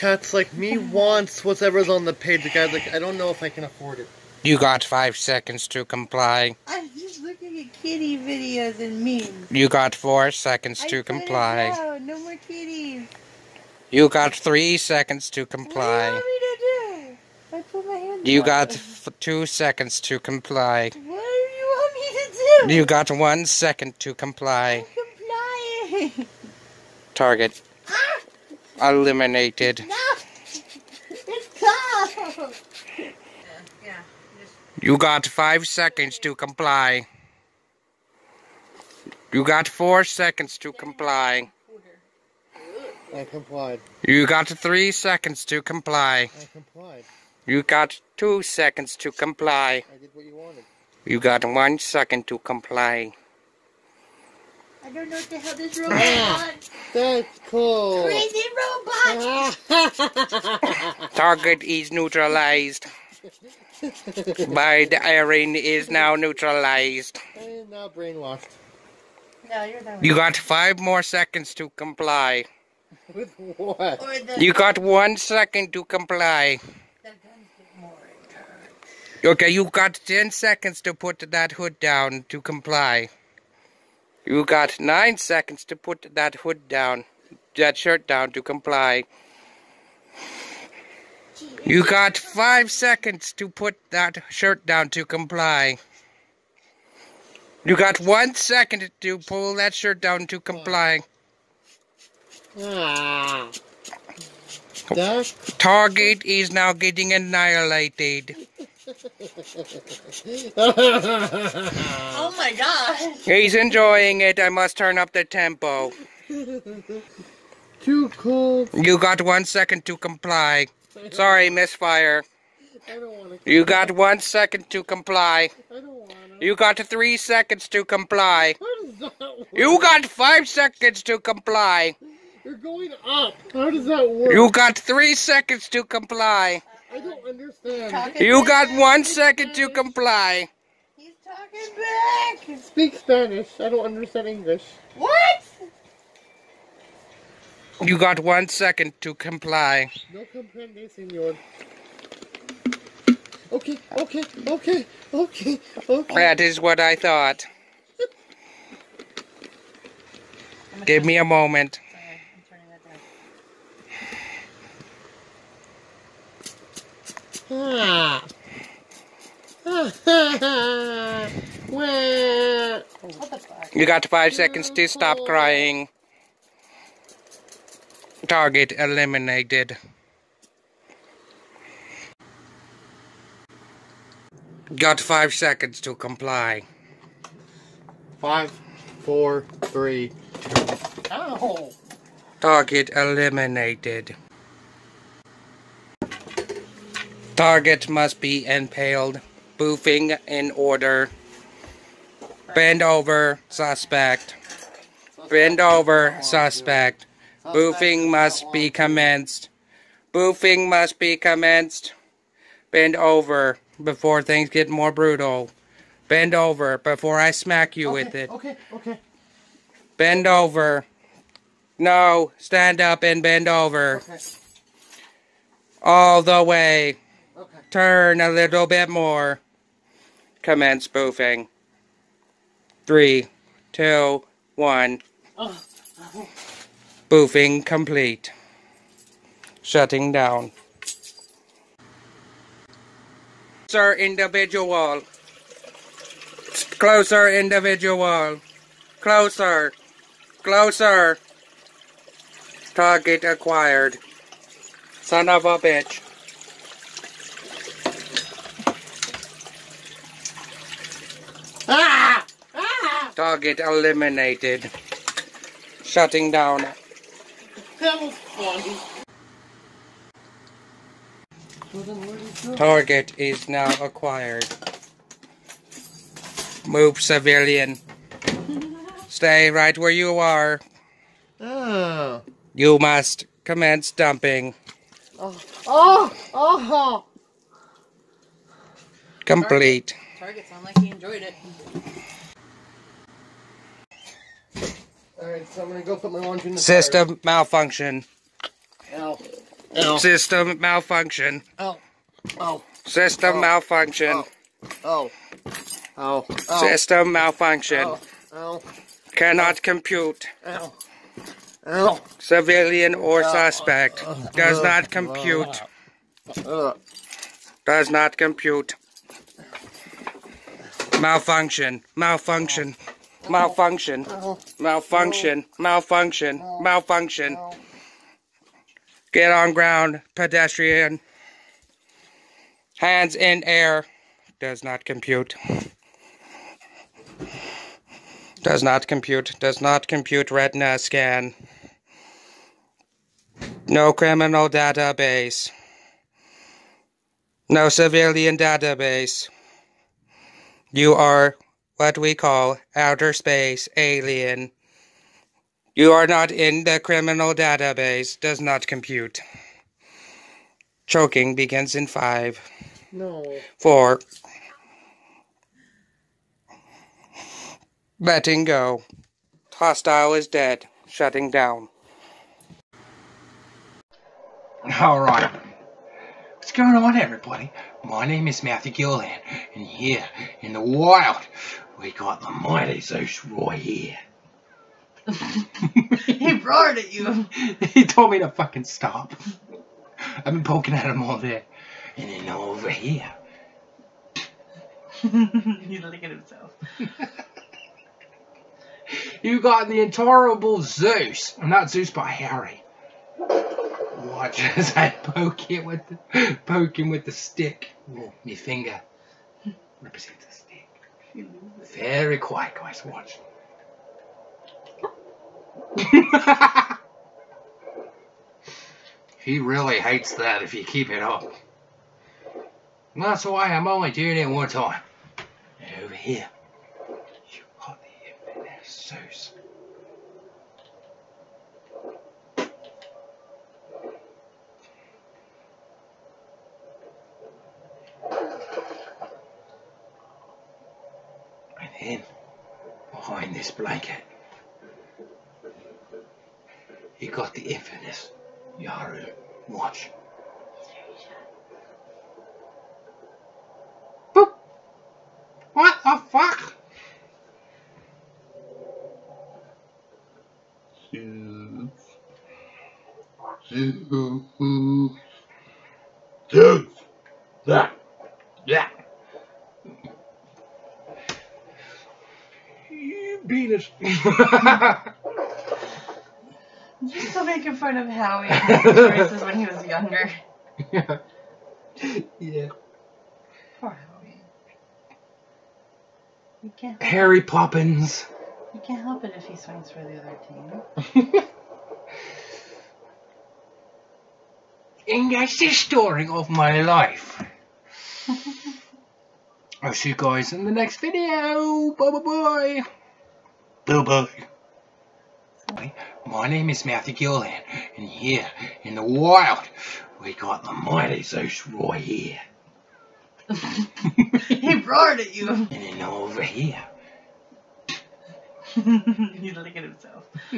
cats like me wants whatever's on the page. The guy's like, I don't know if I can afford it. You got five seconds to comply. I'm just looking at kitty videos and memes. You got four seconds I to put it comply. down. No more kitties. You got three seconds to comply. What do you want me to do? I put my hand You down. got f- two seconds to comply. What do you want me to do? You got one second to comply. I'm complying. Target eliminated. no. It's cold. Yeah. You got five seconds to comply. You got four seconds to comply. I complied. You got three seconds to comply. I complied. You got two seconds to comply. I did what you wanted. You got one second to comply. I don't know what the hell this robot wants. That's cool. Crazy robot. Target is neutralized. By the iron is now neutralized. I am now brainwashed. No, you're the You got five more seconds to comply. With what? The, You got one second to comply. the guns get more. Okay, you got ten seconds to put that hood down to comply. You got nine seconds to put that hood down, that shirt down to comply. You got five seconds to put that shirt down to comply. You got one second to pull that shirt down to comply. Ah. Target is now getting annihilated. Oh my god. He's enjoying it. I must turn up the tempo. Too cool. You got one second to comply. Sorry, misfire. I don't want. You got one second to comply. I don't want to. You got three seconds to comply. How does that work? You got five seconds to comply. You're going up. How does that work? You got three seconds to comply. I don't understand. You got one second to comply. He's talking back. Speak Spanish. I don't understand English. What? You got one second to comply. No comprende, señor. Okay, okay, okay, okay, okay. That is what I thought. Give me a moment. Sorry, I'm turning that down. Ah. Wah. What the fuck? You got five seconds to stop crying. Target eliminated. Got five seconds to comply. Five, four, three, two. Ow! Target eliminated. Target must be impaled. Boofing in order. Bend over, suspect. Bend over, suspect. Boofing must be commenced. Boofing must be commenced. Bend over before things get more brutal. Bend over before I smack you with it. Okay, okay. Bend over. No, stand up and bend over. Okay, All the way. okay. Turn a little bit more. Commence boofing. Three, two, one. Oh, oh. Boofing complete. Shutting down. Closer individual. Closer individual. Closer. Closer. Target acquired. Son of a bitch. Ah! Ah! Target eliminated. Shutting down. That funny. Well, then where did it go? Target is now acquired. Move civilian. Stay right where you are. Oh. You must commence dumping. Oh. Oh. Oh. Complete. Target sound like he enjoyed it. Alright, so I'm gonna go put my laundry in the System malfunction. Ow. Ow. System malfunction. Ow. Ow. System Oh. malfunction. Oh. Oh. Oh. System malfunction. Ow. Ow. Cannot compute. Ow. Ow. Civilian or Oh. suspect. Does not compute. Ugh. Does not compute. Malfunction. Malfunction. Malfunction. Ow. Malfunction. Malfunction. Malfunction. Get on ground. Pedestrian. Hands in air. Does not compute. Does not compute. Does not compute retina scan. No criminal database. No civilian database. You are what we call outer space alien. You are not in the criminal database. Does not compute. Choking begins in five, No. four. Letting go. Hostile is dead. Shutting down. Alright. What's going on, everybody? My name is Matthew Gilliland, and here in the wild, we got the mighty Zeus Roy here. He roared at you. he told me to fucking stop. I've been poking at him all day. And then over here, He's looking at himself. you got the intolerable Zeus. Not Zeus, but Harry. Watch as I poke it with the, poke him with the stick. Oh, my finger represents the stick. Very quiet, guys. Watch. he really hates that if you keep it up. That's why I'm only doing it one time. Over here, you got the infamous Zeus. Then, behind this blanket, you got the infamous Yaru. Watch. Boop. What the fuck? Yeah. Yeah. You penis. You're still making fun of Howie versus when he was younger. yeah. yeah. Poor Howie. You can't. Harry Poppins. You can't help it if he swings for the other team. and that's the story of my life. I'll see you guys in the next video. Bye bye bye. Bye bye. My name is Matthew Gilliland, and here in the wild, we got the mighty Zeus Roy here. he roared at you. And then over here, He's looking at himself.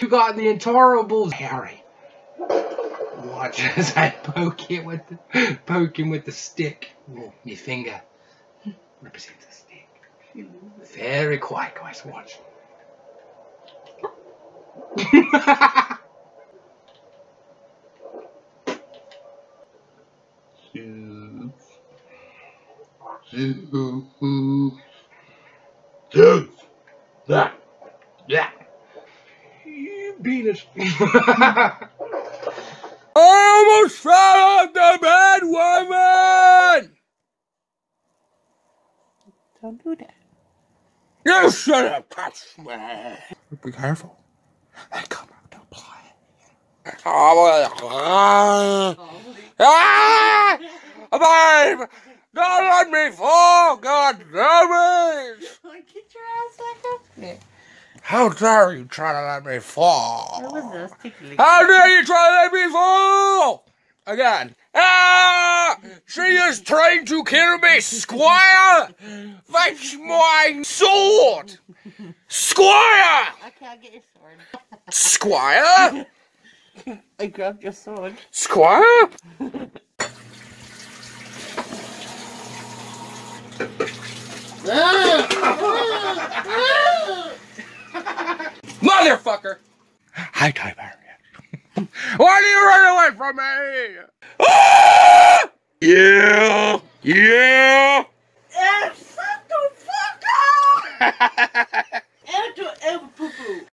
you got the intolerable Harry. Watch as I poke it with the, poke him with the stick. Oh, my finger represents the stick. Very quiet, guys. Watch. yeah. Yeah. You penis. I almost fell off the bed, woman! Don't do that. You should have touched me. Be careful. I come out to play. Ah! Ah! Babe! Don't let me fall! God damn it! Get your ass back up there. How dare you try to let me fall? What was this? Take a look. How dare you try to let me fall? Again. Ah! She is trying to kill me, Squire! Fetch my sword! Squire! Okay, I'll get your sword. Squire? I grabbed your sword. Squire? Motherfucker! Hi, Tiberius. Why do you run away from me? Yeah! Yeah! And shut the fuck up! and to ever poo poo.